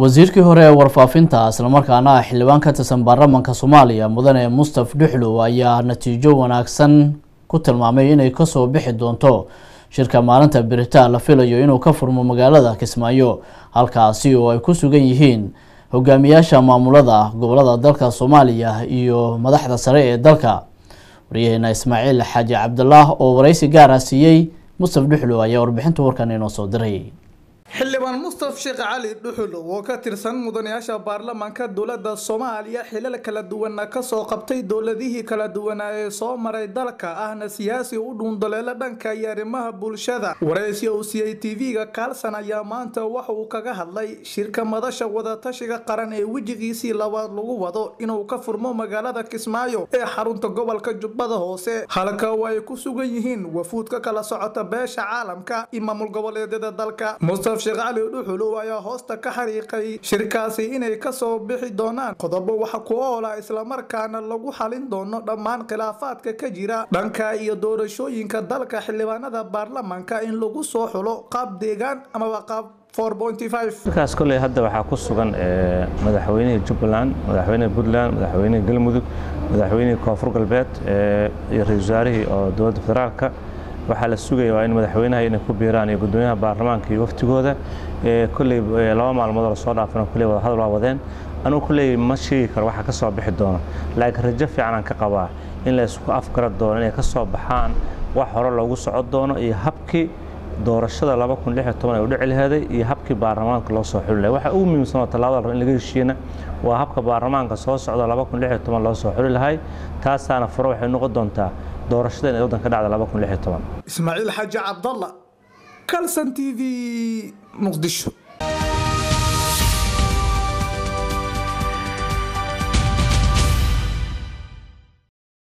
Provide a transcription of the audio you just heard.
wasiirkii hore ee warfaafinta islamarkaana ah xildhibaan ka tirsan baarlamaanka soomaaliya mudane mustaf dhuxlow ayaa natiijo wanaagsan ku tilmaamay inay ka soo bixi doonto shirka maalinta biritaan la filayo inuu ka furmo magaalada kismaayo halkaasi oo ay ku sugan yihiin hogaamiyaasha maamulada gobollada dalka soomaaliya iyo madaxda sare ee dalka. Waryaheena ismaaciil xaaji cabdulaah oo waraysi gaara siiyey mustaf dhuxlow ayaa warbixinta warkan inoo soo diray xildhibaan mustaf sheekh cali dhuxulow oo ka tirsan mudanayaasha baarlamaanka dowladda soomaaliya xilal kala duwana ka soo qabtay dowladihii kala duwanaa ee soo maray dalka ahna siyaasi u dhuundaleelo dhanka iyo arrimaha bulshada. Waraysi uu siiyey tv-ga kaalsan ayaa maanta waxa uu kaga hadlay shirka madasha wadatashiga qaran ee wejigiisii labaad lagu wado inuu ka furmo magaalada kismaayo ee xarunta gobolka jubbada hoose. Halka oo ay ku sugan yihiin wafuud ka kala socota beesha caalamka iyo maamul goboleedyada dalka sheekh cali dhuxulow ayaa hoosta ka xariiqay shirkaasi inay ka soo bixi doonaan. Qodobo waxa ku oola islamarkaana lagu xalin doono dhammaan khilaafaadka ka jira dhanka iyo doorashooyinka dalka xildhibaanada baarlamaanka in lagu soo xulo qaab deegaan amaba qaab markaas koley hadda waxaa ku sugan madaxweynihii jubbaland madaxweynihii puntland madaxweynihii galmudug madaxweynihii koonfur galbeed iyo ra'isul wasaarihii oo dowladda federaalka waxaa la sugaya waa in madaxweynaha inay ku biiraan iyo gudoomiyaha baarlamaanka iyo waftigooda kolley laba maalmoodoo la soo dhaafan kolley wada hadal waa wadeen anugu kolley ma sheegi karo waxa ka soo bixi doono. Laakiin rajo fiicanaan ka qabaa in la isku afgara doono inay ka soo baxaan wax hore loogu socon doono iyo habkii doorashada ay u dhici laheeday iyo habkii baarlamaanka loo soo xuli lahay waxa ugu muhiimsan oo tallaabada raba in laga heshiiyena waa habka baarlamaanka soo socda loo soo xuli lahay. Taasaana furo waxay noqon doontaa doorashada inay waddanka dhacda ismaaciil xaaji cabdalla calson t v muqdisho